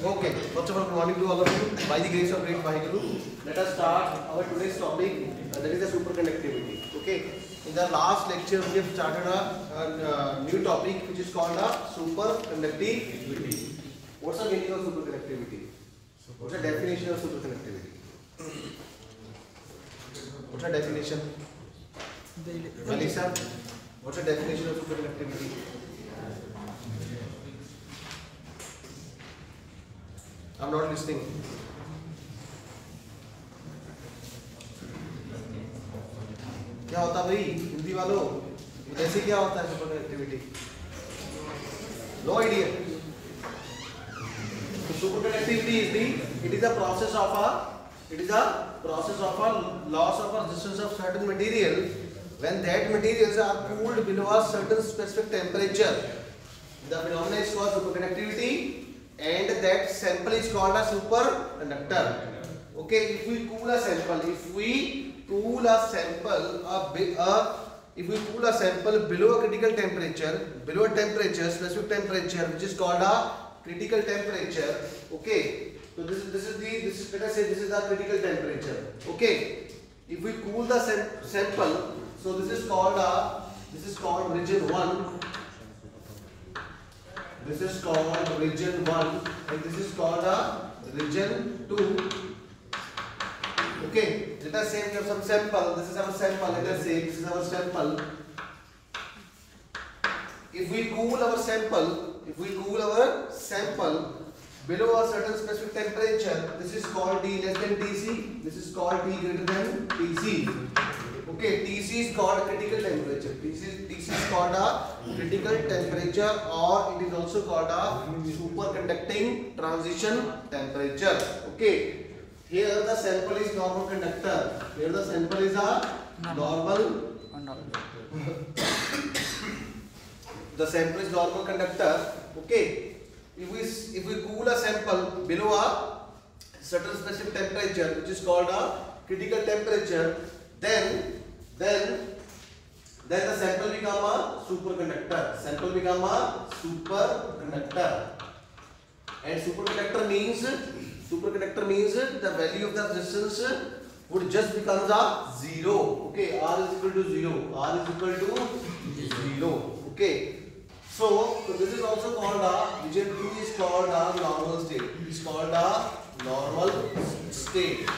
Okay, first of all, good morning to all of you. By the grace of great Vaheguru, let us start our today's topic, uh, that is the superconductivity. Okay, in the last lecture, we have started a, a, a new topic which is called a superconductivity. What's the meaning of superconductivity? What's the definition of superconductivity? What's the definition? Melissa, what's the definition of superconductivity? I'm not listening. क्या होता भाई? हिंदी वालों जैसे क्या होता है superconductivity no idea superconductivity is the it is the process of a it is a process of a loss of a resistance of certain material when that materials are cooled below a certain specific temperature the phenomena is called superconductivity and that sample is called a superconductor. Okay if we cool a sample if we cool a sample a a if we cool a sample below a critical temperature below a temperature specific temperature which is called a critical temperature okay. So this is this is the this is let us say this is the critical temperature okay. If we cool the sam sample so this is called a this is called region 1 this is called region 1 and this is called a region 2 okay let us say we have some sample. This is our sample let us say this is our sample. If we cool our sample if we cool our sample below a certain specific temperature this is called T less than Tc this is called T greater than Tc okay Tc is called critical temperature. Tc, Is called a critical temperature or it is also called a superconducting transition temperature. Okay. Here the sample is normal conductor. Here the sample is a normal the sample is normal conductor. Okay. If we if we cool a sample below a certain specific temperature which is called a critical temperature then then then the sample become a superconductor sample become a superconductor and superconductor means superconductor means the value of the resistance would just becomes a zero okay r is equal to zero r is equal to zero okay so, so this is also called a region 2 is called a normal state. Is called a normal state.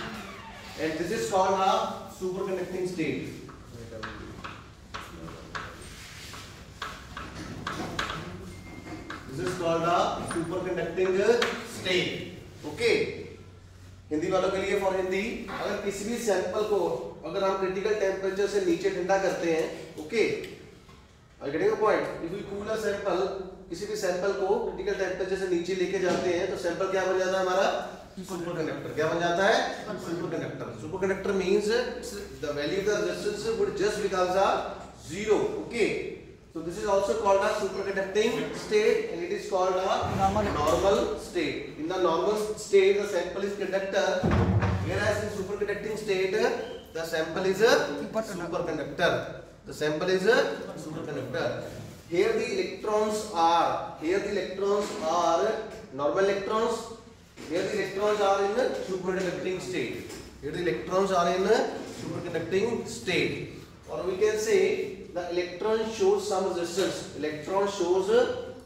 And this is called a superconducting state. This is called a superconducting state. Okay. Hindi वालों के लिए for Hindi अगर किसी भी sample को अगर हम critical temperature से नीचे ठंडा करते हैं ओके cool a sample, किसी भी सैंपल को क्रिटिकल टेम्परेचर से नीचे लेके जाते हैं तो सैंपल क्या बन जाता है हमारा? सुपर कंडक्टर क्या बन जाता है? Superconductor superconductor means the value of the resistance would just becomes a zero okay so this is also called a superconducting state and it is called a normal, normal state in the normal state the sample is conductor whereas in superconducting state the sample is a superconductor The sample is a superconductor. Here the electrons are, here the electrons are normal electrons. Here the electrons are in a superconducting state. Here the electrons are in a superconducting state. Or we can say the electron shows some resistance. Electron shows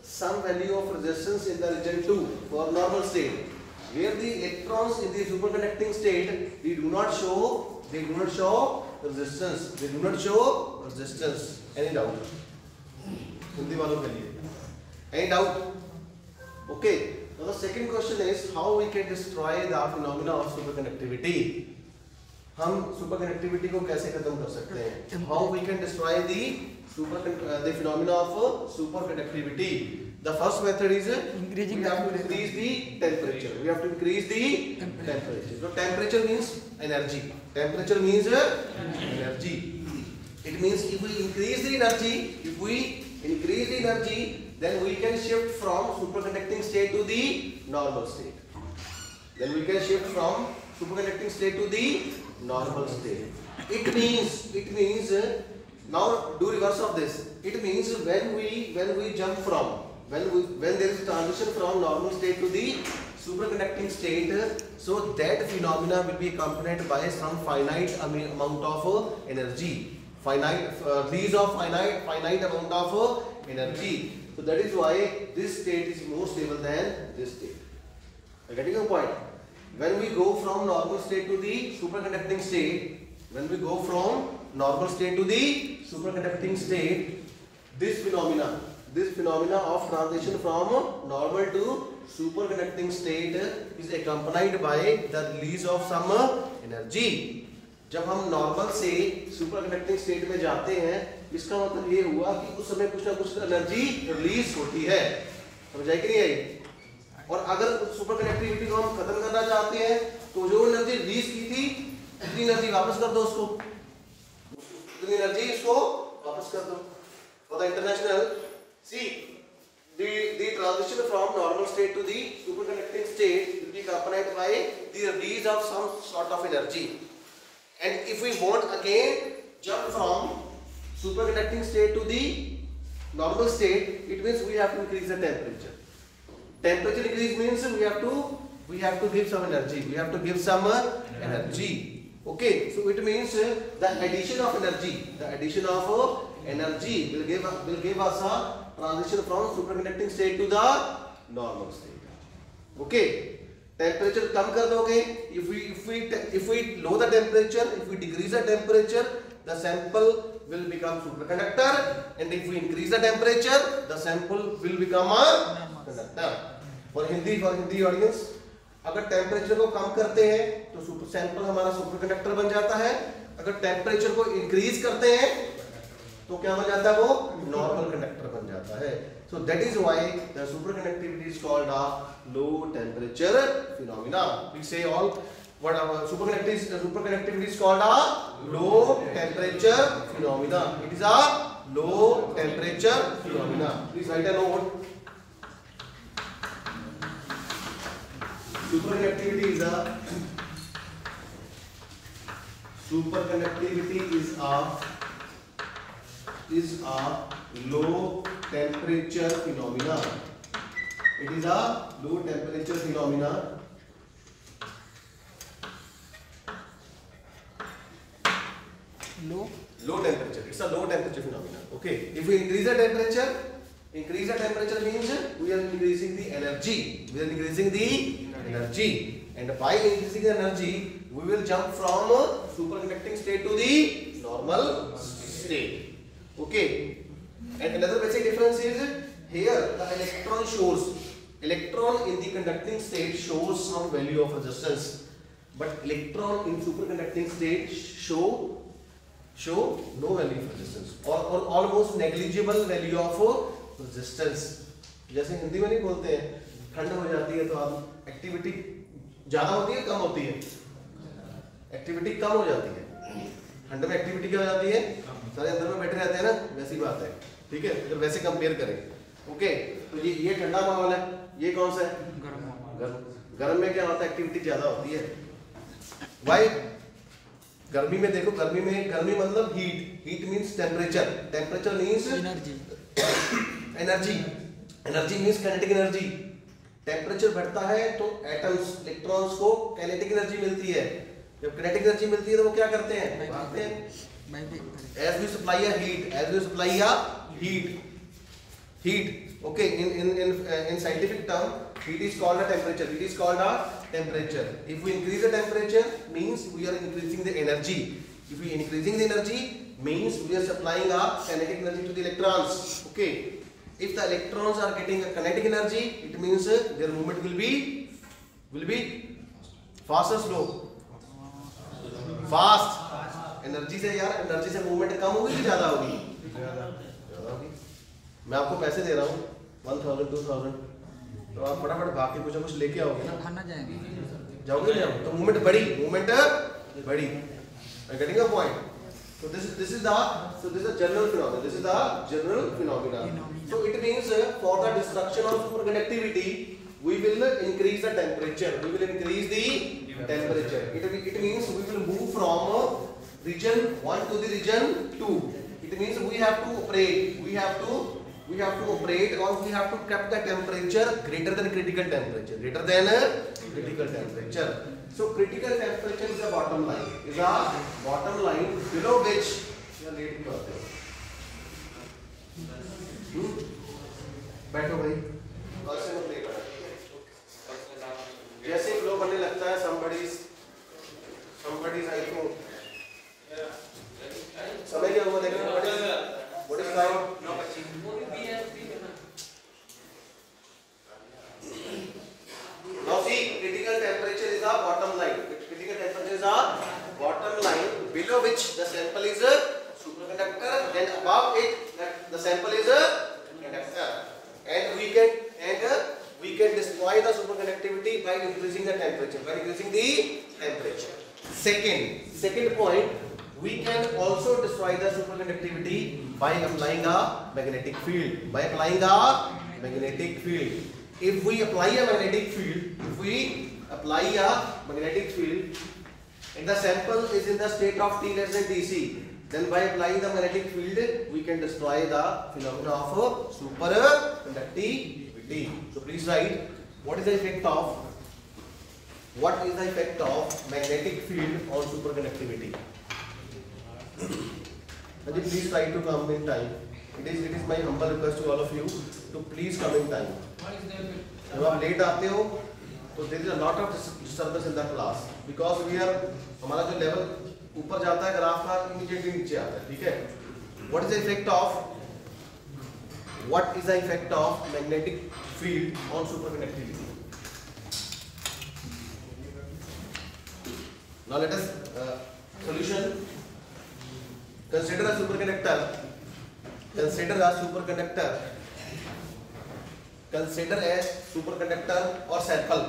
some value of resistance in the region 2 for normal state. Where the electrons in the superconducting state, they do not show, they do not show resistance. They do not show resistance. Any doubt? Hindi वालों के लिए. Any doubt? Okay. Now the second question is how we can destroy the phenomena of हम superconductivity को कैसे खत्म कर सकते हैं? How we can destroy the super uh, the phenomena of superconductivity. The first method is Increasing we have to temperature. increase the temperature. We have to increase the temperature. So temperature means energy. Temperature means uh, energy. It means if we increase the energy, if we increase the energy, then we can shift from superconducting state to the normal state. Then we can shift from superconducting state to the normal state. It means it means uh, now do reverse of this. It means when we when we jump from when we, when there is a transition from normal state to the superconducting state so that phenomena will be accompanied by some finite amount of energy finite uh, these of finite finite amount of energy so that is why this state is more stable than this state are getting your point when we go from normal state to the superconducting state when we go from normal state to the superconducting state this phenomena this phenomena of transition from normal to superconducting state is accompanied by the release of some energy जब हम normal से super conducting state में जाते हैं इसका मतलब ये हुआ कि उस समय कुछ ना कुछ एनर्जी रिलीज़ होती है समझ कि नहीं आई और अगर सुपर कनेक्टिविटी को हम खत्म करना चाहते हैं तो जो एनर्जी रिलीज़ की थी, उतनी एनर्जी वापस कर दो उसको। उतनी एनर्जी इसको वापस कर दो। For the international see the the transition from normal state to the superconducting state will be accompanied by the release of some sort of energy and if we want again jump from superconducting state to the normal state it means we have to increase the temperature temperature increase means we have to we have to give some energy we have to give some uh, energy okay so it means uh, the addition of energy the addition of uh, energy will give will give us a transition from superconducting state to the normal state okay temperature कम कर दोगे if we if we if we lower the temperature if we decrease the temperature the sample will become superconductor and if we increase the temperature the sample will become a conductor और Hindi, for Hindi audience अगर temperature को कम करते हैं तो super sample हमारा superconductor बन जाता है। अगर टेम्परेचर को इंक्रीज करते हैं तो क्या बन जाता है वो? नॉर्मल कंडक्टर बन जाता है। So that is why the superconductivity is called a low temperature phenomena we say all what our superconductivity superconductivity is called a low temperature phenomena it is a low temperature phenomena please write a note superconductivity is a superconductivity is a is a low temperature phenomena it is a low temperature phenomena low low temperature it's a low temperature phenomena okay if we increase the temperature increase the temperature means we are increasing the energy. We are increasing the energy. And by increasing the energy we will jump from superconducting state to the normal state. Okay? And another basic difference is here the electron shows. Electron in the conducting state shows some value of resistance. But electron in superconducting state show show no value of resistance or, or almost negligible value of resistance जैसे हिंदी में नहीं बोलते हैं ठंड हो जाती है तो आप एक्टिविटी ज़्यादा होती है कम होती है? एक्टिविटी कम हो जाती है। ठंड में एक्टिविटी क्या हो जाती है? सारे अंदर में बैठे रहते हैं ना वैसी बात है। ठीक है? अगर वैसे कंपेयर करें। ओके तो ये ये ठंडा माहौल है। ये कौन सा है? गर्म गर्म। गर्म में क्या होता है? एक्टिविटी ज़्यादा होती है। वाई गर्मी में देखो गर्मी में गर्मी मतलब heat heat means temperature temperature means energy energy energy means kinetic energy temperature बढ़ता है तो एटम्स इलेक्ट्रॉन्स को कैनेटिक एनर्जी मिलती है। जब कैनेटिक एनर्जी मिलती है तो वो क्या करते हैं? The energy if we are supplying energy to the electrons okay. If the electrons are getting a kinetic energy it means uh, their movement will be will be fast or slow. Fast energy से यार energy से movement कम होगी कि ज़्यादा होगी? ज़्यादा होगी मैं आपको पैसे दे रहा हूँ वन थाउज़ेंड टू थाउज़ेंड तो आप फटाफट भाग के कुछ ना कुछ लेके आओगे ना? खाना जाएँगे। जाओगे ना तो मूवमेंट बढ़ी मूवमेंट बढ़ी getting a point so this is this is the so this is a general phenomenon. this is the general phenomena. Phenomena. so it means uh, for the destruction of superconductivity we will increase the temperature. We will increase the temperature. it, it means we will move from uh, region 1 to the region 2 it means we have to operate. We have to we have to operate or we have to keep the temperature greater than critical temperature greater than critical temperature so critical temperature is the bottom line is a bottom line below which you are late करते हो बैठो भाई जैसे flow बनने लगता है somebody somebody I think समय क्या हुआ देखना what is is time Now see, critical temperature is our bottom line. Critical temperature is our bottom line below which the sample is a superconductor, then above it the sample is a conductor. And we can and uh, we can destroy the superconductivity by increasing the temperature, by increasing the temperature. Second, second point, we can also destroy the superconductivity by applying a magnetic field. By applying a magnetic field. If we apply a magnetic field, if we apply a magnetic field, and the sample is in the state of T less than Tc, then by applying the magnetic field, we can destroy the phenomena of superconductivity. So please write what is the effect of what is the effect of magnetic field on superconductivity. Ajit, please try to come in time. It is it is my humble request to all of you to please come in time. जब आप late आते हो तो there is a of disturbance in the class because we are हमारा जो level ऊपर जाता है ग्राफ का इमीडिएटली नीचे आता है ठीक है what is the effect of what is the effect of magnetic field on superconductivity now let us uh, solution consider a superconductor consider a superconductor consider a superconductor or sample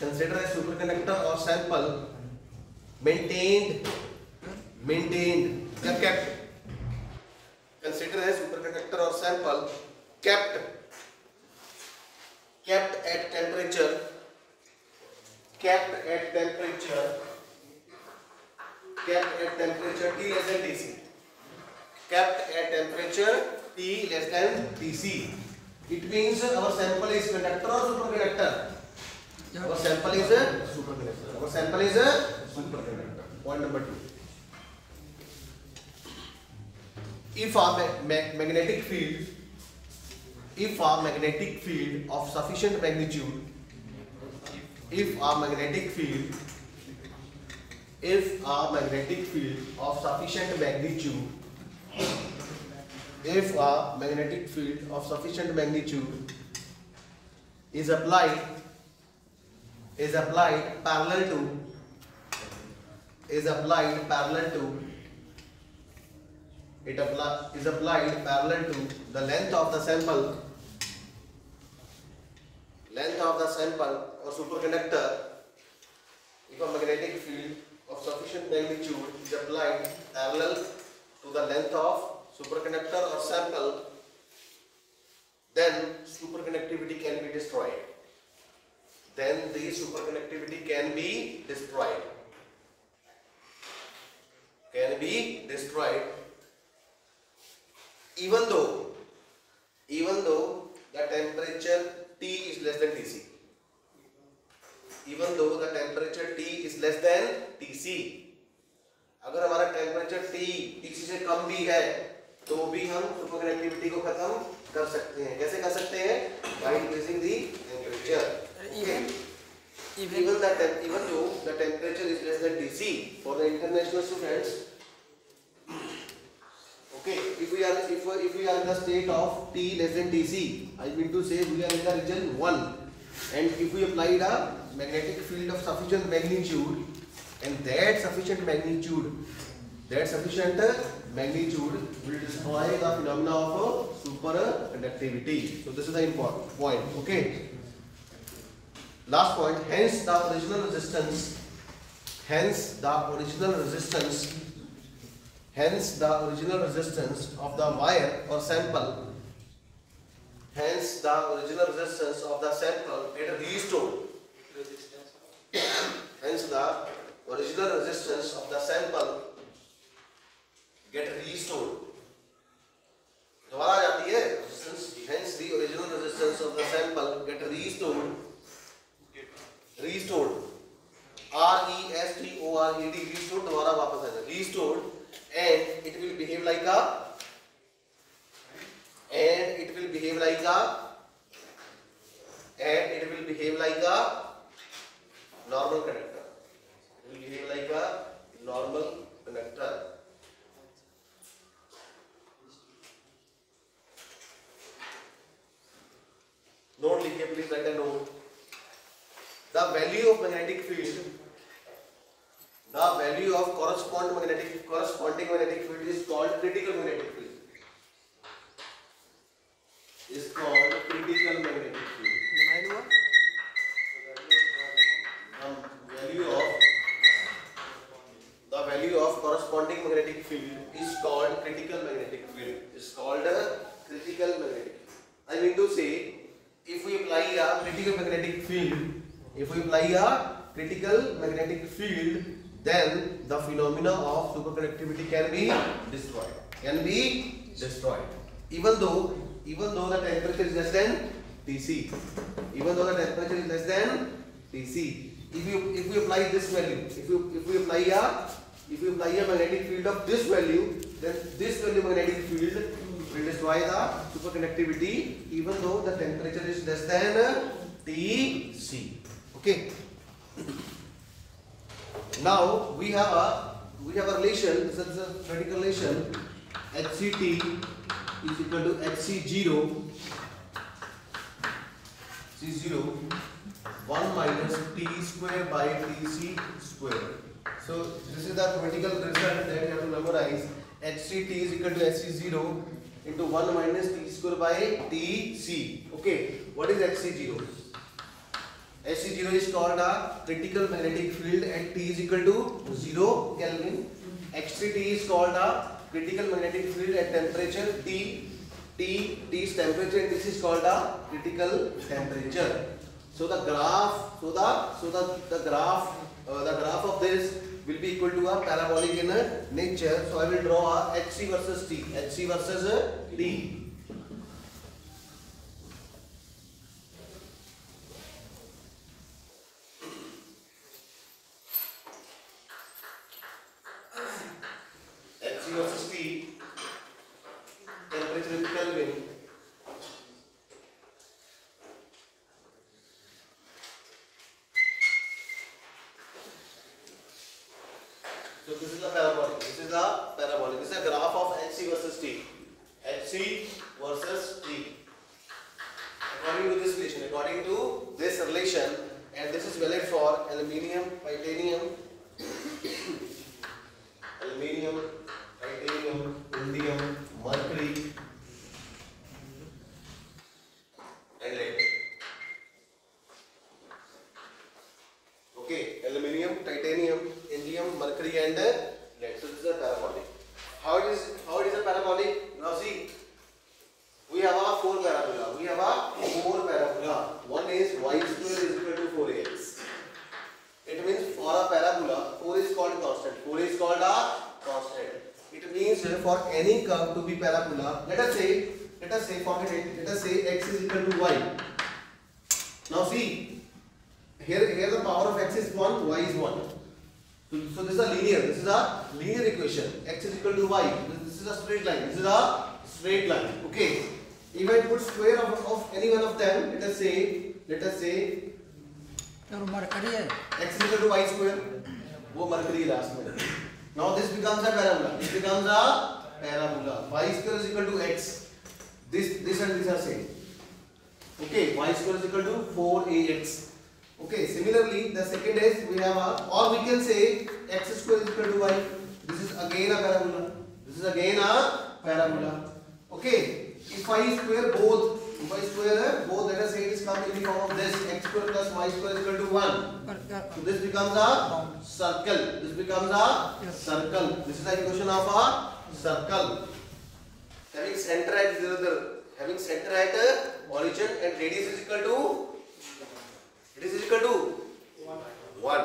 consider a superconductor or sample maintained maintained या kept consider a superconductor or sample kept kept at temperature kept at temperature kept at temperature T less than Tc kept at temperature T less than Tc it means our sample is conductor or superconductor our sample is a superconductor our sample is a superconductor point number 2 if a ma ma magnetic field if a magnetic field of sufficient magnitude if a magnetic field if a magnetic field of sufficient magnitude. If a magnetic field of sufficient magnitude is applied is applied parallel to is applied parallel to it apply, is applied parallel to the length of the sample length of the sample or superconductor if a magnetic field of sufficient magnitude is applied parallel to the length of superconductor or sample then superconductivity can be destroyed. Then the superconductivity can be destroyed. Can be destroyed. Even though even though the temperature T is less than Tc even though the temperature T is less than Tc अगर हमारा temperature T Tc से कम भी है तो भी हम superconductivity को खत्म कर सकते हैं कैसे कर सकते हैं by increasing the temperature even that tem- even though the temperature is less than Tc for the international students okay if we are if we, if we are in the state of T less than Tc I mean to say we are in the region 1 and if we applied a magnetic field of sufficient magnitude and that sufficient magnitude that sufficient magnitude will destroy the phenomena of superconductivity so this is the important point okay Last point, hence the original resistance, hence the original resistance, hence the original resistance of the wire or sample, hence the original resistance of the sample get restored. Hence the original resistance of the sample get restored. दोबारा जाती है the original resistance of the sample get restored restored R E S T O R E D restored दोबारा वापस आ restored and it will behave like a and it will behave like a and it will behave like a normal conductor. It will behave like a normal conductor. Note please write a note. The value of magnetic field. The value of corresponding magnetic corresponding magnetic field is called critical magnetic field. Is called if we apply a critical magnetic field then the phenomena of superconductivity can be destroyed. Can be destroyed. Even though even though the temperature is less than Tc even though the temperature is less than Tc if you if we apply this value if you if we apply a if we apply a magnetic field of this value then this value magnetic field will destroy the superconductivity even though the temperature is less than Tc okay. Now we have a we have a relation this is a theoretical relation. Hct is equal to hc0 c0 1 minus t square by tc square. So this is the theoretical result that you have to memorize. Hct is equal to hc0 into 1 minus t square by tc okay. What is hc0 hc0 is called a critical magnetic field at t is equal to 0 kelvin. Xt is called a critical magnetic field at temperature t. T T is temperature and this is called a critical temperature. So the graph so the so the the graph uh, the graph of this will be equal to a parabolic in nature. So i will draw a hc versus t hc versus t Now see, here here the power of x is 1 y is 1 so, so this is a linear this is a linear equation x is equal to y this, this is a straight line this is a straight line okay if i put square of, of any one of them let us say let us say है x is equal to y square वो mercury last में now this becomes a parabola this becomes a parabola y square is equal to x this this and this are same okay y square is equal to 4ax okay similarly the second is we have a or we can say x square is equal to y this is again a parabola this is again a parabola okay if i square both i square both let us say it is come in the form of this x square plus y square is equal to 1 so this becomes a circle. This becomes a circle. This is the equation of a circle. Having center at zero, having center at uh, origin and radius is equal to it is equal to one.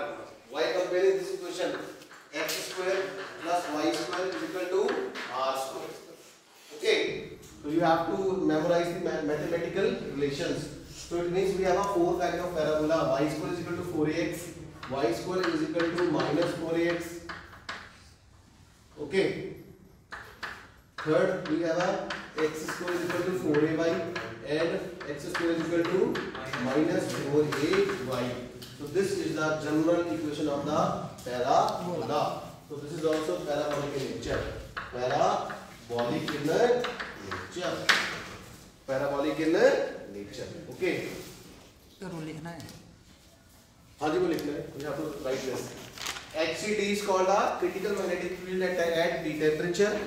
Why comparing this equation? X square plus y square is equal to r square. Okay. So you have to memorize the mathematical relations. So it means we have a four kind of parabola. y square is equal to 4ax, y square is equal to minus 4ax. Okay. Third, we have a x square is equal to 4ay and x square is equal to minus 4ay. So this is the general equation of the parabola. So this is also parabolic in nature. Parabolic in nature. Parabolic in nature. Okay. तो लिखना है हाँ जी वो लिखना है have to write this. HCD is called a critical magnetic field at, at the temperature.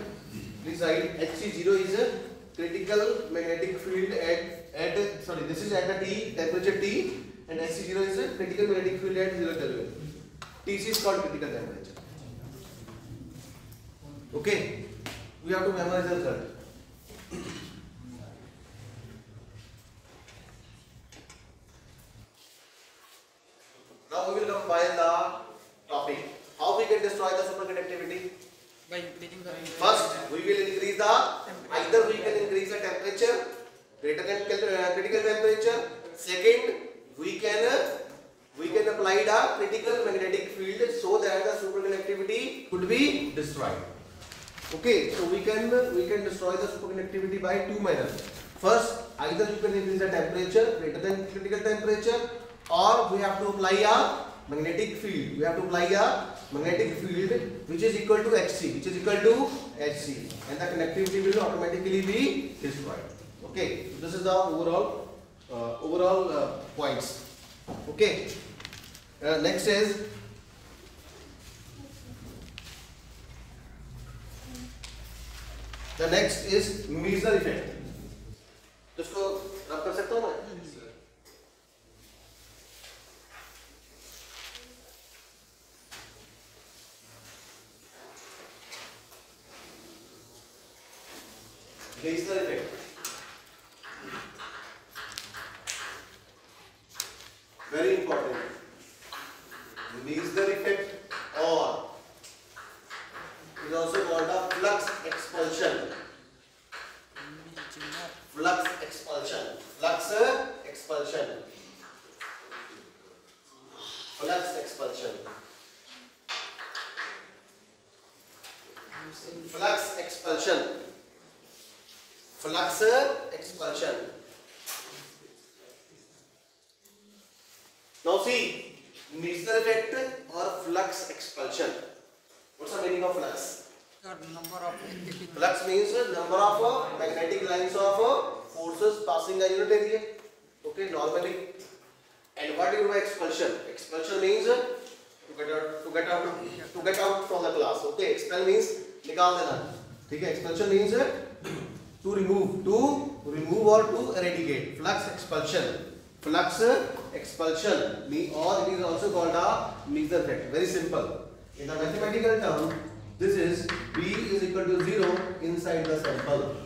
Write HC0 is a critical magnetic field at at sorry this is at the T temperature T and HC0 is a critical magnetic field at zero Kelvin. TC is called critical temperature. Okay, we have to memorize the third. Now we will combine the topic. How we can destroy the superconductivity? First, we will increase the either we can increase the temperature greater than uh, critical temperature. Second, we can uh, we can apply the critical magnetic field so that the superconductivity could be destroyed. Okay, so we can uh, we can destroy the superconductivity by two manners. First, either you can increase the temperature greater than critical temperature, or we have to apply a magnetic field. We have to apply a magnetic field which is equal to Hc, which is equal to Hc, and the conductivity will automatically be destroyed. Okay, so this is the overall uh, overall uh, points. Okay, uh, next is the next is Meissner effect. Expulsion. Flux expulsion, or it is also called a Meissner effect. Very simple. In the mathematical term, this is B is equal to 0 inside the sample.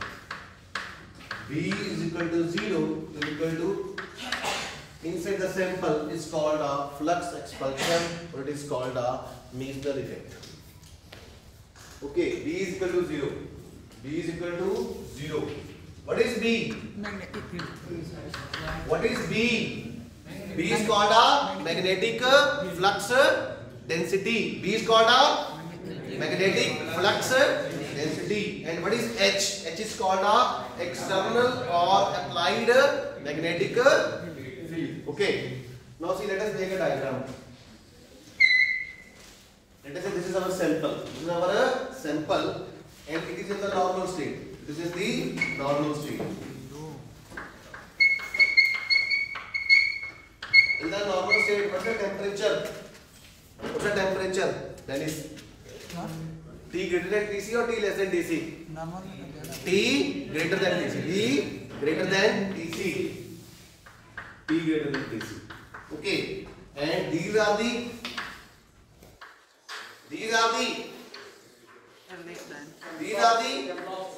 B is equal to 0 is equal to inside the sample is called a flux expulsion or it is called a Meissner effect. Okay, B is equal to 0. B is equal to 0. What is B? What is B? B is called a magnetic flux density. B is called a magnetic flux density. And what is H? H is called a external or applied magnetic field. Okay. Now see, let us make a diagram. Let us say this is our sample. This is our sample, and it is in the normal state. This is the normal state. In the normal state, what's the temperature? What's the temperature? That is T greater than Tc or T less than Tc? है? T greater than Tc. T greater than Tc. T greater than Tc. Okay. And these are the these are the these are the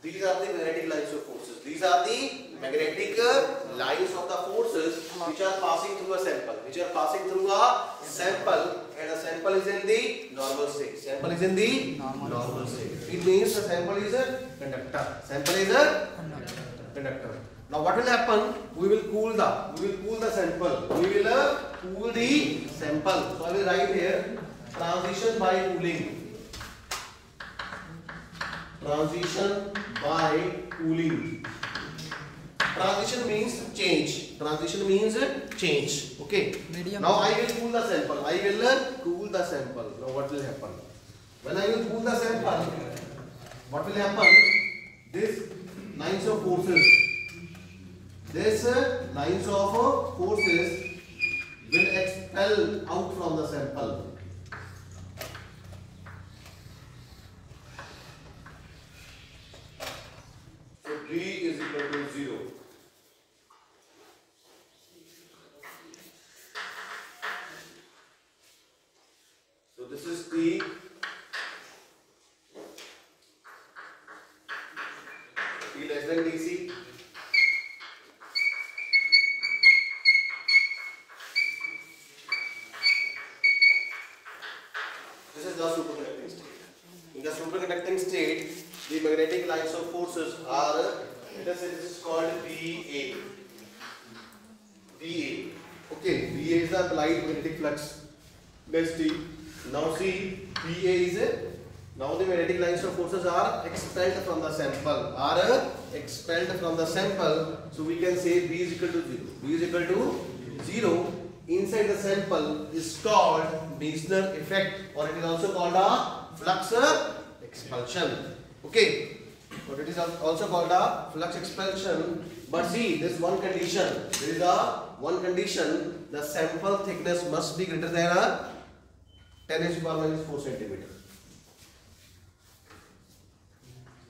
these are the magnetic lines of forces. These are the magnetic uh, lines of the forces which are passing through a sample. Which are passing through a sample and a sample is in the normal state. Sample is in the normal state. It means the sample is a conductor. Sample is a conductor. Now what will happen? We will cool the we will cool the sample. We will uh, cool the sample. So I will write here transition by cooling. Transition by cooling. Transition means change. Transition means change. Okay. Medium. Now I will cool the sample. I will cool the sample. Now what will happen? When I will cool the sample, what will happen? This lines of forces. This uh, lines of forces will expel out from the sample. So D is equal to zero. So this is T. T less than DC. This is the superconducting state. In the superconducting state, the magnetic lines of forces are, let us say this is called VA. VA. Okay, VA is the applied magnetic flux density. Now see, VA is a, now the magnetic lines of forces are expelled from the sample, are expelled from the sample. So we can say B is equal to 0. B is equal to 0 inside the sample is called Meissner effect or it is also called a flux expulsion. Okay. But it is also called a flux expulsion. But see, this one condition. There is a one condition. The sample thickness must be greater than a 10 h power minus 4 centimeter.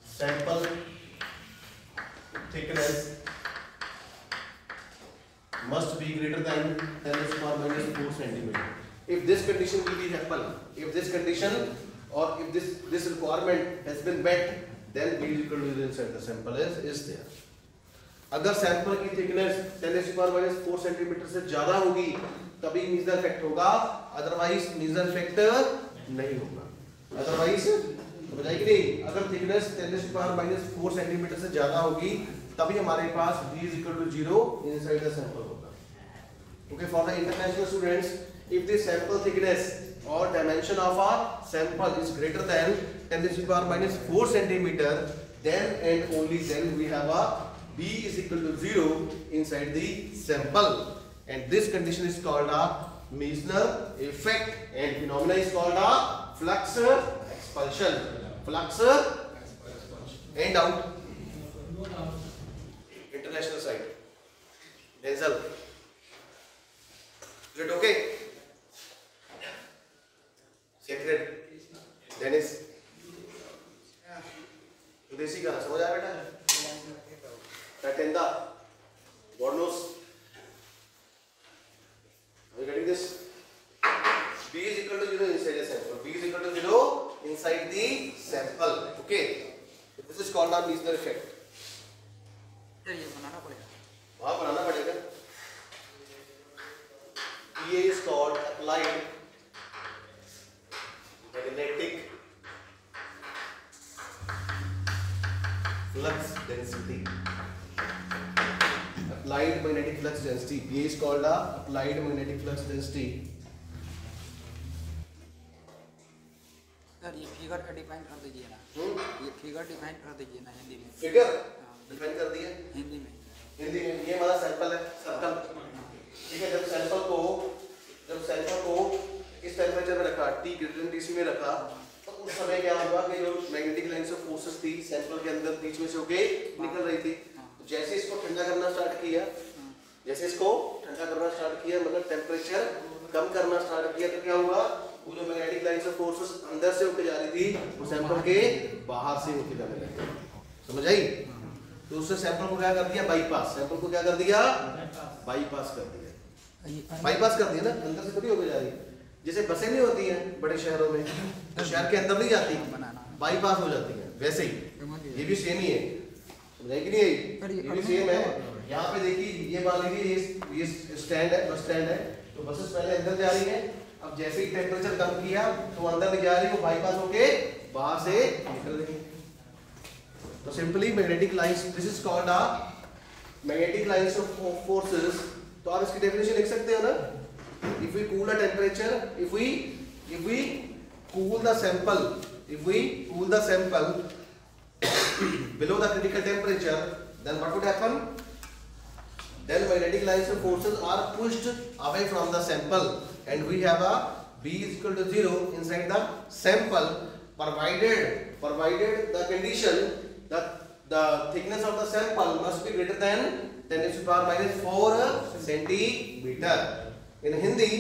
Sample thickness must be greater than 10 to the power minus 4 centimeter. If this condition will be happen, if this condition or if this this requirement has been met, then equal to zero inside the sample is is there. अगर sample की thickness 10 power minus 4 centimetre से ज़्यादा होगी तभी Meissner effect होगा otherwise Meissner effect नहीं होगा otherwise समझ आई कि नहीं अगर थिकनेस 10 पावर माइनस 4 सेंटीमीटर से ज़्यादा होगी तभी हमारे पास b is equal to 0 inside the sample okay for the international students if the sample thickness or dimension of our sample is greater than 10 to the power minus 4 centimeter then and only then we have a b is equal to 0 inside the sample. And this condition is called a Meissner effect and phenomena is called a flux expulsion. Flux and out. International side. Denzel is it okay Sacred. Dennis देसी गाना समझ आया बेटा Tatenda God knows are you getting this B is equal to 0 inside a sample B is equal to 0 inside the sample okay this is called a Meissner effect sir ये बनाना पड़ेगा वहाँ बनाना पड़ेगा ये is called applied magnetic flux density applied magnetic flux density ये is called a applied magnetic flux density. Sir ये figure का define कर दीजिए ना। हम्म। ये फिगर डिफाइन कर दीजिए ना हिंदी में। फिगर हाँ, डिफाइन कर दिए हिंदी में हिंदी में ये हमारा सैंपल है सर्कल ठीक है जब सैंपल को जब सैंपल को इस टेम्परेचर में रखा टी ग्रेटर देन टीसी में रखा तो उस समय क्या होगा कि जो मैग्नेटिक लाइंस ऑफ़ फोर्सेस थी सैंपल के अंदर बीच में से होके निकल रही थी तो जैसे इसको ठंडा करना स्टार्ट किया जैसे इसको ठंडा करना स्टार्ट किया मतलब टेम्परेचर कम करना स्टार्ट किया तो क्या हुआ वो जो मैग्नेटिक लाइंस ऑफ़ फोर्सेस अंदर से होके जा रही थी वो सैंपल के बाहर से होके जाने लगी समझ आई तो उससे सैंपल को क्या कर दिया? बाईपास सैंपल को क्या कर दिया? बाईपास कर दिया। बाईपास कर दिया ना? अंदर से थोड़ी होके जा रही। जैसे बसें नहीं होती हैं बड़े शहरों में तो शहर के अंदर नहीं जाती। बाईपास हो जाती हैं। वैसे ही। ये भी सेम ही है। समझाई कि नहीं? ये ये भी सेम है। यहाँ पे देखिए ये मान लीजिए ये ये स्टैंड है बस स्टैंड है। तो बसेस पहले अंदर जा रही है। अब जैसे ही टेम्परेचर कम किया तो अंदर जा रही है वो बाईपास होके बाहर से निकल रही है। तो simply magnetic lines this is called uh magnetic lines of forces तो आप इसकी डेफिनेशन लिख सकते हो ना? If we cool a temperature if we if we cool the sample if we cool the sample below the critical temperature then what would happen then magnetic lines of forces are pushed away from the sample and we have a b is equal to 0 inside the sample. Provided provided the condition that the thickness of the sample must be greater than 10 to the power minus 4 centimeter. In hindi,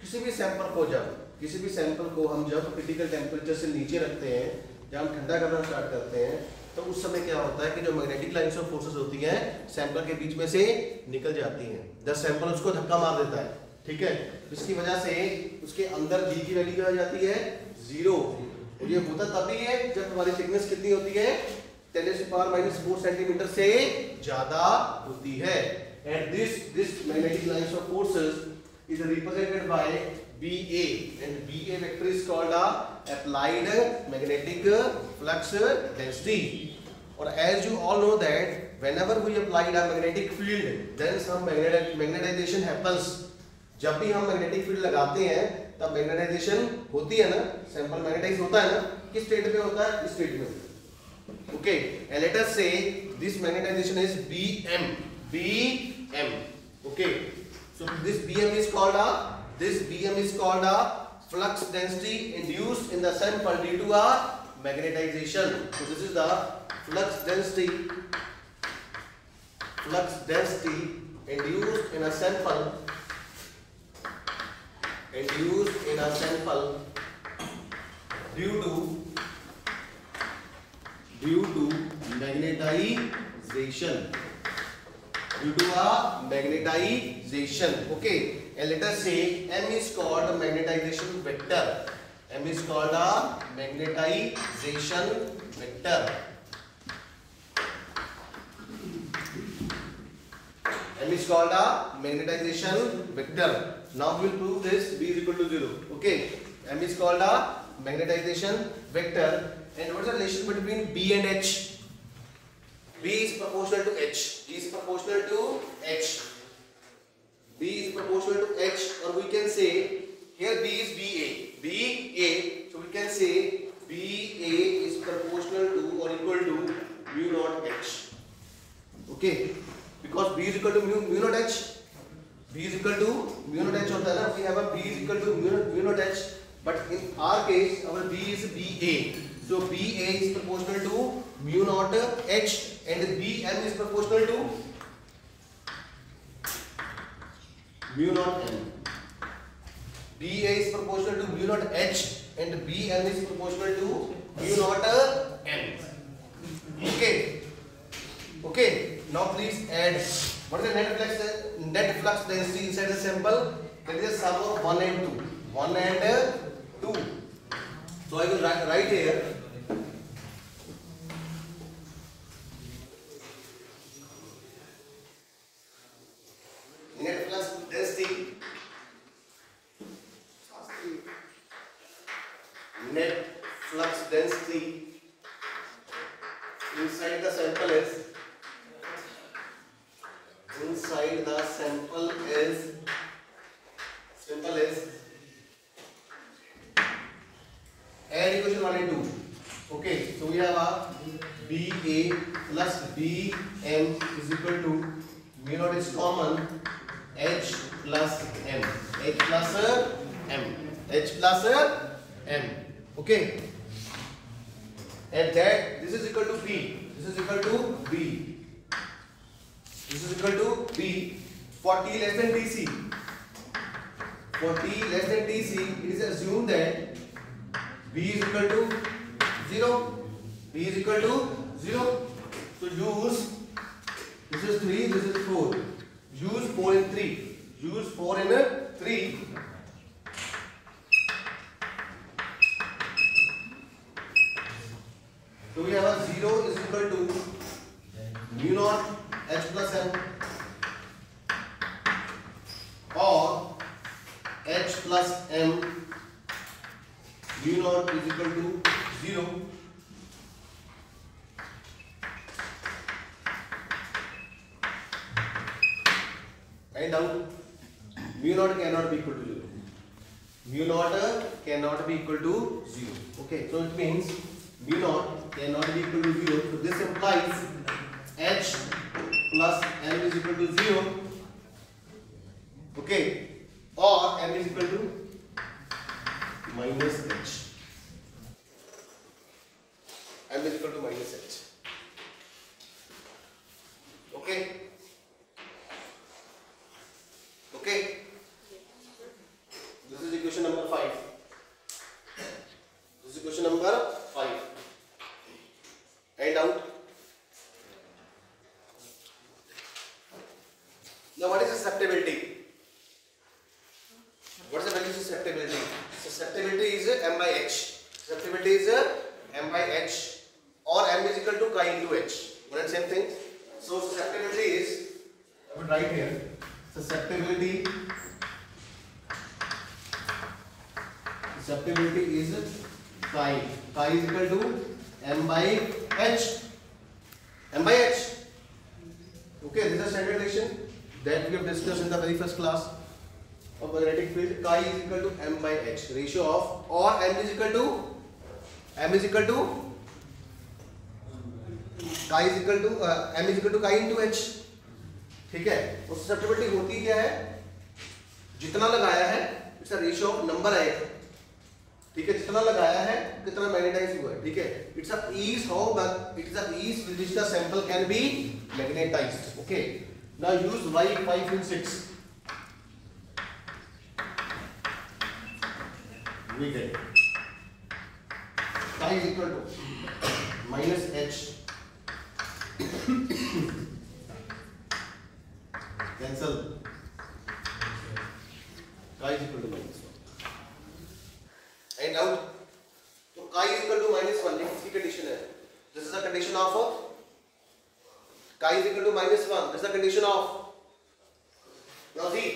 किसी भी sample को जब, किसी भी sample को हम जब critical temperature से नीचे रखते हैं, जब हम ठंडा करना स्टार्ट करते हैं तो उस समय क्या होता है कि जो मैग्नेटिक लाइंस ऑफ़ फोर्सेस होती हैं सैंपल के बीच में से निकल जाती हैं। जब सैंपल उसको धक्का मार देता है, ठीक है? इसकी वजह से उसके अंदर जी की वैल्यू क्या आ जाती है? ज़ीरो और ये होता तभी है जब हमारी थिकनेस कितनी होती है ten to power minus four centimetre से ज़्यादा होती है and this this magnetic lines of forces is represented by BA and BA is called a applied magnetic flux density or as you all know that whenever we applied a magnetic field then some magnetic magnetization happens जब भी हम magnetic field लगाते हैं तब magnetisation होती है ना sample magnetise होता है ना, किस स्टेट में होता है? इस स्टेट में ओके एलेटर से this magnetization is B M B M okay so this B M is called uh this B M is called a flux density induced in the sample due to uh magnetization so this is the flux density flux density induced in a sample induced in a sample due to due to magnetization due to a magnetization okay and let us say m is called a magnetization vector m is called a magnetization vector m is called a magnetization vector now we will prove this b is equal to 0 okay m is called a magnetization vector and what is the relation between b and h B is proportional to H. G is proportional to H. B is proportional to H or we can say here B is BA. BA. So we can say BA is proportional to or equal to mu naught H. Okay. Because B is equal to mu, mu naught H. B is equal to mu naught H होता है ना we have a B is equal to mu, mu naught H but in our case our B is BA. So BA is proportional to mu naught H and Bm is proportional to mu naught m. BA is proportional to mu naught H and Bm is proportional to mu naught m. Okay. Okay. Now please add what is the net flux net flux density inside the sample? That is the sum of 1 and two. One and 2 So I will write here net flux density net flux density inside the sample is inside the sample is sample is add equation 1 and 2 okay so we have a ba plus bm is equal to mu naught is common h plus m h plus m h plus m okay and that this is equal to b this is equal to b this is equal to b for t less than dc for t less than dc assumed that b is equal to 0 b is equal to 0 so use this is 3 this is 4 use 4 in 3 use 4 in a 3 so we have a 0 is equal to mu naught h plus m or H plus M mu naught is equal to zero. Find out mu naught cannot be equal to zero. Mu naught cannot be equal to zero. Okay, so it means mu naught cannot be equal to zero. So this implies H plus M is equal to zero. Okay, or M is equal to minus H. M is equal to minus H. Okay. Okay. Equal to chi into H. One and same thing. So susceptibility is, I would write here, susceptibility susceptibility is chi. Chi is equal to M by H. M by H. Okay, this is standard relation that we have discussed in the very first class of magnetic field. Chi is equal to M by H. Ratio of or M is equal to M is equal to is equal to uh, M is equal to chi into ठीक है? और होती क्या है? जितना लगाया है it's ratio of number है ठीक है? जितना लगाया है कितना मैग्नेटाइज हुआ है। ठीक है? It's uh how it is uh is the sample can be magnetized okay now use Y 5 and 6 we get chi is chi is equal to minus 1 and out तो is equal to minus 1 ये किसकी condition है the condition of chi is equal to minus 1 this is the condition of now see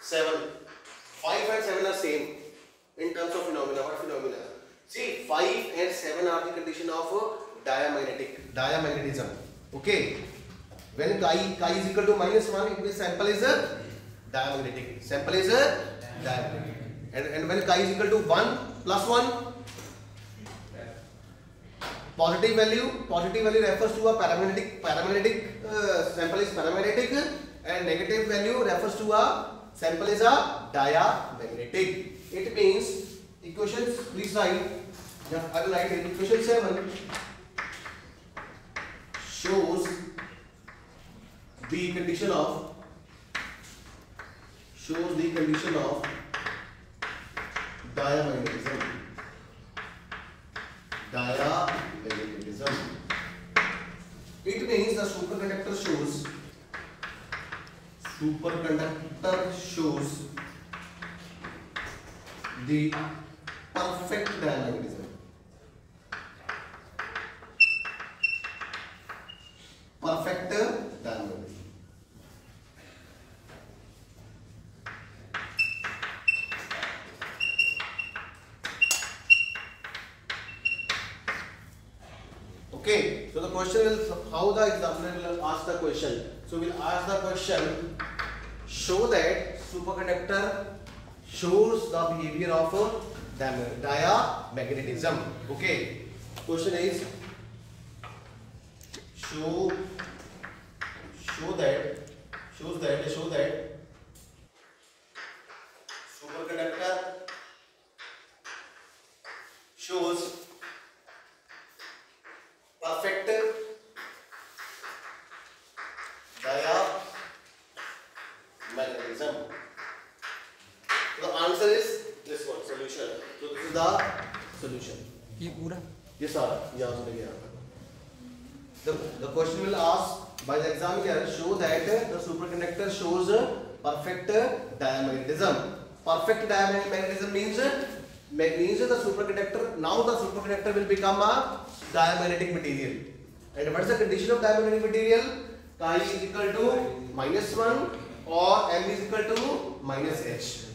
7 5 and 7 are same in terms of phenomena what phenomena see 5 and 7 are the condition of diamagnetic diamagnetism okay when chi chi is equal to minus 1 it means sample is a diamagnetic sample is a diamagnetic and, and when chi is equal to 1 plus 1 positive value positive value refers to a paramagnetic paramagnetic uh, sample is paramagnetic and negative value refers to a sample is a diamagnetic it means equations please write yeah, I will write equation 7 shows the condition of shows the condition of diamagnetism diamagnetism it means the superconductor shows superconductor shows the perfect diamagnetism perfect diamagnetism Okay, so the question is how the examiner will ask the question. So we'll ask the question, show that superconductor shows the behavior of diam- diamagnetism. Okay, question is show show that shows that show that by the examiner show that the superconductor shows perfect diamagnetism. Perfect diamagnetism means means the superconductor now the superconductor will become a diamagnetic material. And what is the condition of diamagnetic material? Chi is equal to minus 1 or M is equal to minus H.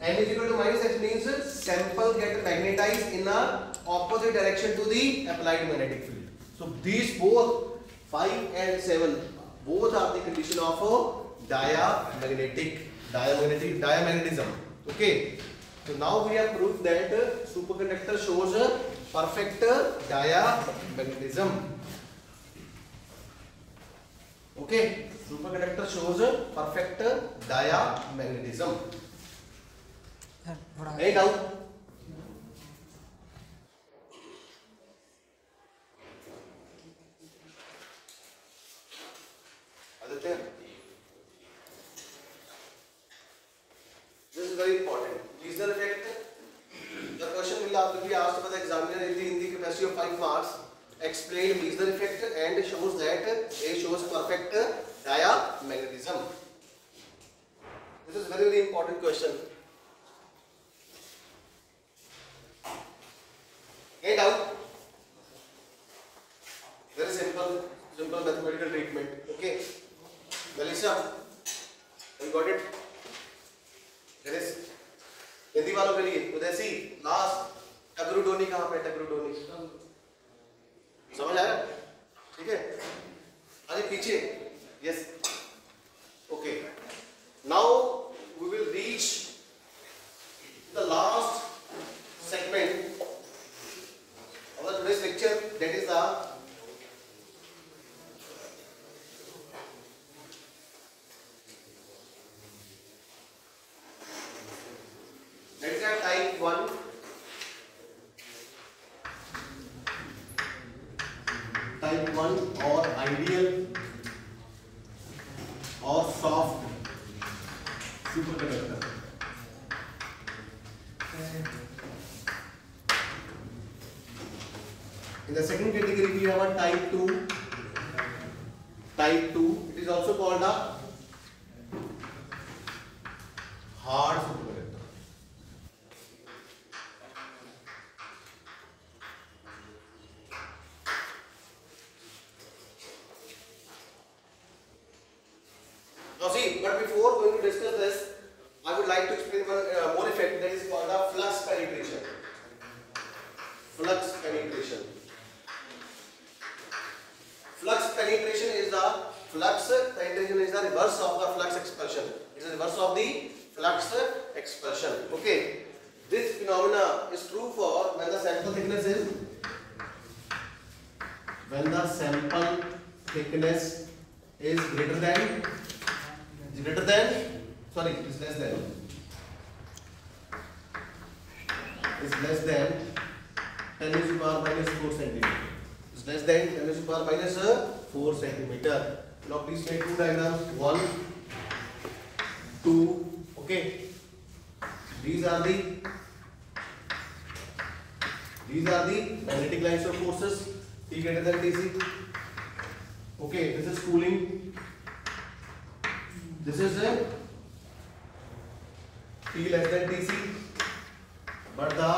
n is equal to minus x means sample get magnetized in a opposite direction to the applied magnetic field. So these both 5 and 7 both are the condition of a diamagnetic diamagnetic diamagnetism. Okay. So now we have proved that superconductor shows a perfect diamagnetism. Okay. Superconductor shows a perfect diamagnetism. Any doubt? Aditya? This is very important. Leisner effect. The question will be asked by the examiner in the, in the capacity of 5 marks. Explain Leisner effect and shows that A shows perfect diamagnetism. This is very very important question. Any doubt? Very simple, simple mathematical treatment. Okay. Malaysia वालों के लिए, उदयसी, last टकरू Downey कहाँ पे टकरू Downey समझ आ रहा ठीक है? अरे पीछे yes okay now we will reach the last segment of the today's lecture that is the but before going to discuss this, I would like to explain one uh, more effect that is called a flux penetration. Flux penetration. Flux penetration is the flux penetration is the reverse of the flux expulsion. It is the reverse of the flux expulsion. Okay. This phenomena is true for when the sample thickness is when the sample thickness is greater than greater than sorry it is less than is less than 10 is to the power minus 4 centimeter is less than 10 is to the power minus uh, 4 centimeter now please make two diagrams one two okay these are the these are the magnetic lines of forces T greater than Tc okay this is cooling this is a T less than Tc but the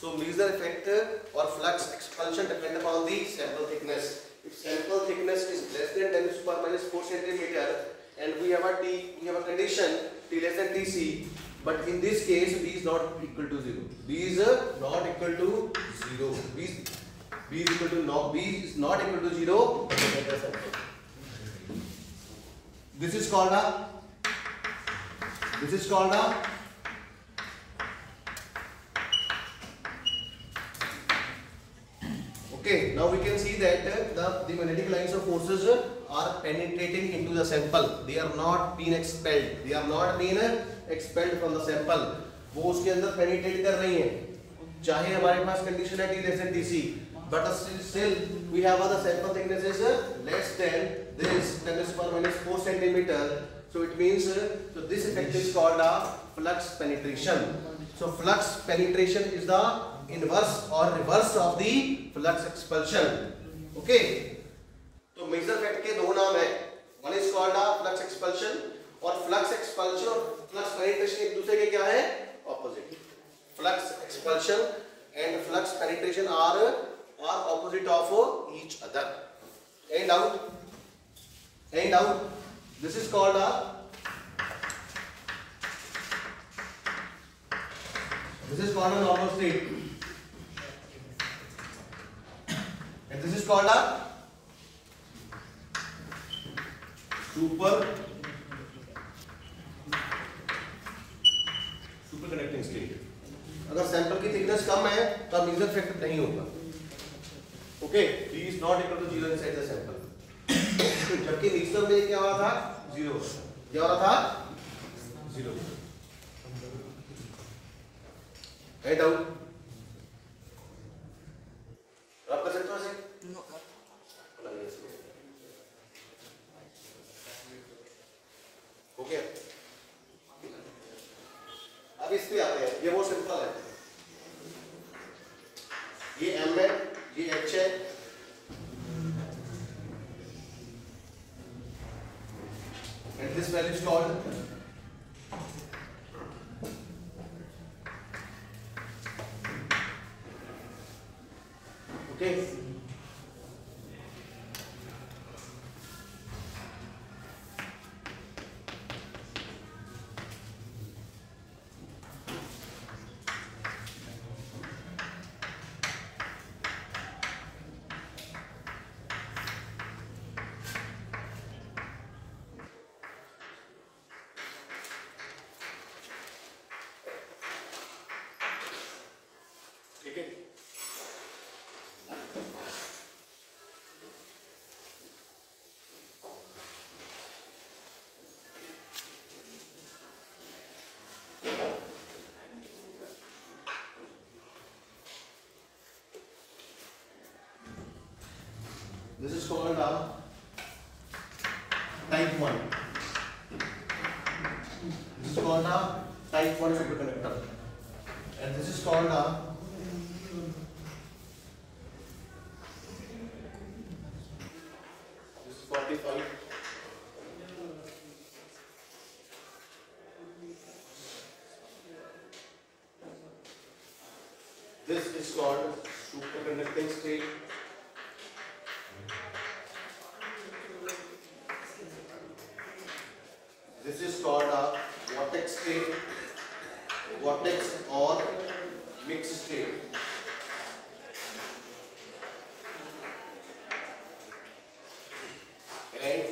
so Meissner effect or flux expulsion depend upon the sample thickness. If sample thickness is less than 10 to the power minus 4 centimeter, and we have a T, we have a condition T less than Tc, but in this case B is not equal to 0. B is uh, not equal to 0. B is, B is equal to no, B is not equal to 0. Let us sample. This is called a this is called a Okay, now we can see that uh, the, the magnetic lines of forces uh, are penetrating into the sample. They are not being expelled. They are not being uh, expelled from the sample. वो उसके अंदर penetrate कर रही हैं चाहे हमारे पास condition है T less than Tc but uh, still, still we have other sample thickness is uh, less than this 10 to the power minus 4 centimeter so it means uh, so this effect is called a flux penetration so flux penetration is the inverse or reverse of the flux expulsion. Okay? तो major fact के दो नाम है. One is called a flux expulsion और flux expulsion और flux penetration एक दूसरे के क्या है? Opposite flux expulsion and flux penetration are are opposite of each other any doubt any doubt this is called uh This is called a normal state. And this is called a super. Super conducting state. अगर sample की thickness कम है तो अब Meissner effect नहीं होगा। Okay B is not equal to zero inside the sample जबकि mixer में क्या हो रहा था? ज़ीरो क्या हो रहा था? ज़ीरो है डाउट आप कर सकते हो ऐसे नो लगाइए इसमें। हो गया अब इस पे आते हैं ये बहुत सिंपल है ये एम है ये एच है and this value is called This is called a type 1. This is called a type 1 superconductor. And this is called a This is 45. This is called superconducting state. This is called a vortex state, vortex or mixed state. And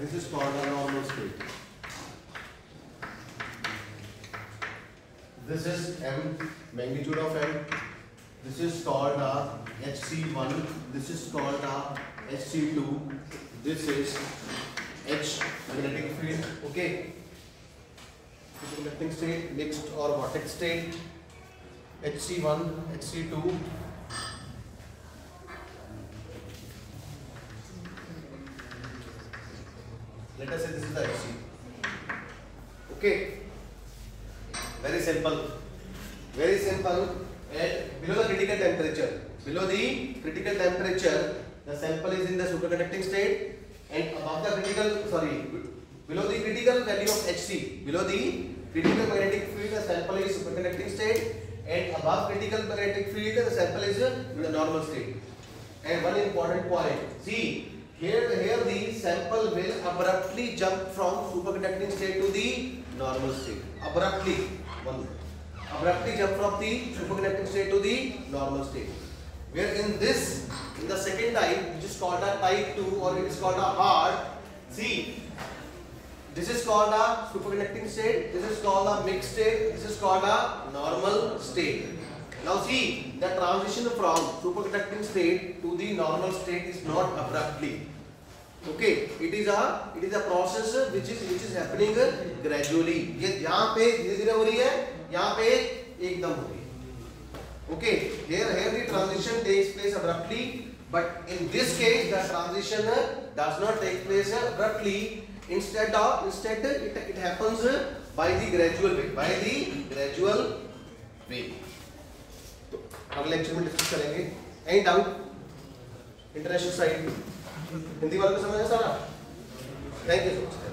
this is called a normal state. This is m magnitude of m. This is called a HC1. This is called a HC2. This is H magnetic field. Okay. Superconducting state, mixed or vortex state. HC1, HC2. Let us say this is the HC. Okay. Very simple. Very simple. At below the critical temperature, below the critical temperature, the sample is in the superconducting state, and above the critical, sorry, below the critical value of Hc, below the critical magnetic field, the sample is superconducting state, and above critical magnetic field, the sample is in the normal state. And one important point, see, here, here the sample will abruptly jump from superconducting state to the normal state. Abruptly, one abruptly jump from the superconducting state to the normal state. Where in this, in the second type, which is called a type 2 or it is called a hard, see, this is called a superconducting state, this is called a mixed state, this is called a normal state. Now see, the transition from superconducting state to the normal state is not abruptly. Okay, it is a it is a process which is which is happening gradually. ये यहाँ पे धीरे धीरे हो रही है, यहाँ पे एकदम हो रही है. Okay, here here the transition takes place abruptly, but in this case the transition does not take place abruptly. Instead of instead it, it happens by the gradual way, by the gradual way. अगले lecture में discuss करेंगे। Any doubt international side Hindi वालों को समझ है सारा? Thank you so much